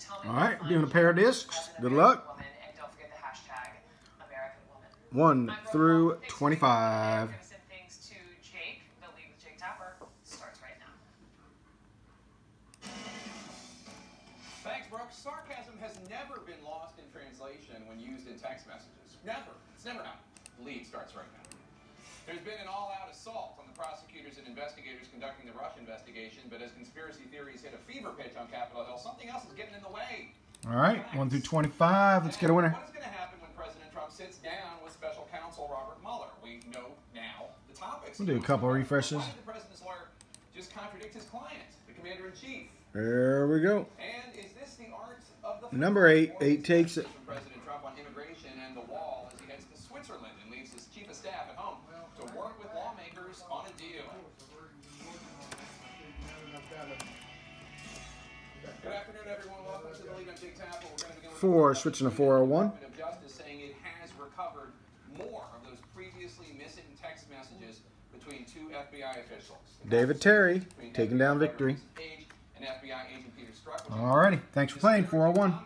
tell me All where to right, find doing a pair of discs. Good luck. woman, and don't forget the hashtag American Woman. One through Hall. Thanks for being here. 25. We're gonna send things to Jake. The lead with Jake Tapper starts right now. Thanks, Brooks. Sarcasm has never been lost in translation when used in text messages. Never. It's never happened. The lead starts right now. There's been an all-out assault on the prosecutors and investigators conducting the Russia investigation, but as conspiracy theories hit a fever pitch on Capitol Hill, something else is getting in the way. All right, one through 25. Let's get a winner. What is going to happen when President Trump sits down with Special Counsel Robert Mueller? We know now the topics. We'll do a couple of refreshes. Why did the president's lawyer just contradict his client, the commander-in-chief? There we go. And is this the art of the Number eight. Eight takes it. President Trump on immigration and the wall as he heads to Switzerland and leaves his chief of staff at home deal. Good afternoon, everyone. The League on four, switching to 401. Justice saying it has recovered more of those previously missing text messages between two FBI officials. David Terry taking down victory. All righty. Thanks for playing 401.